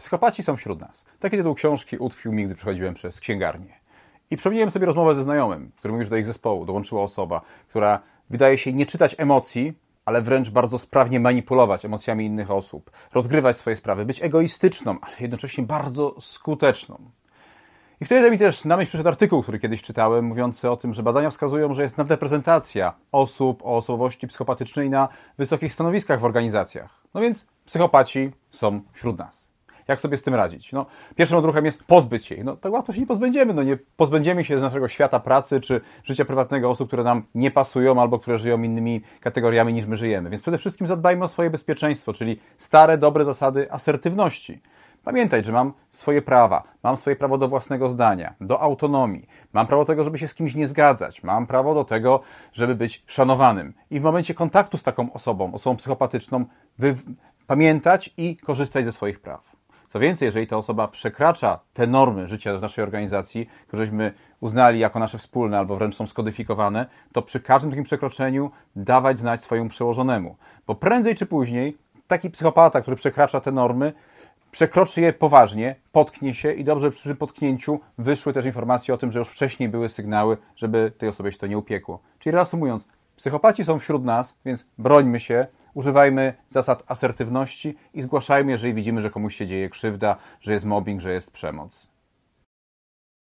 Psychopaci są wśród nas. Taki tytuł książki utkwił mi, gdy przechodziłem przez księgarnię. I przypomniałem sobie rozmowę ze znajomym, który mówił, że do ich zespołu dołączyła osoba, która wydaje się nie czytać emocji, ale wręcz bardzo sprawnie manipulować emocjami innych osób, rozgrywać swoje sprawy, być egoistyczną, ale jednocześnie bardzo skuteczną. I wtedy mi też na myśl przyszedł artykuł, który kiedyś czytałem, mówiący o tym, że badania wskazują, że jest nadreprezentacja osób o osobowości psychopatycznej na wysokich stanowiskach w organizacjach. No więc psychopaci są wśród nas. Jak sobie z tym radzić? No, pierwszym odruchem jest pozbyć się ich. No, tak łatwo się nie pozbędziemy. No, nie pozbędziemy się z naszego świata pracy czy życia prywatnego osób, które nam nie pasują albo które żyją innymi kategoriami niż my żyjemy. Więc przede wszystkim zadbajmy o swoje bezpieczeństwo, czyli stare, dobre zasady asertywności. Pamiętaj, że mam swoje prawa, mam swoje prawo do własnego zdania, do autonomii, mam prawo do tego, żeby się z kimś nie zgadzać, mam prawo do tego, żeby być szanowanym. I w momencie kontaktu z taką osobą, osobą psychopatyczną, pamiętać i korzystać ze swoich praw. Co więcej, jeżeli ta osoba przekracza te normy życia w naszej organizacji, któreśmy uznali jako nasze wspólne albo wręcz są skodyfikowane, to przy każdym takim przekroczeniu dawać znać swojemu przełożonemu. Bo prędzej czy później taki psychopata, który przekracza te normy, przekroczy je poważnie, potknie się i dobrze przy potknięciu wyszły też informacje o tym, że już wcześniej były sygnały, żeby tej osobie się to nie upiekło. Czyli reasumując, psychopaci są wśród nas, więc brońmy się, używajmy zasad asertywności i zgłaszajmy, jeżeli widzimy, że komuś się dzieje krzywda, że jest mobbing, że jest przemoc.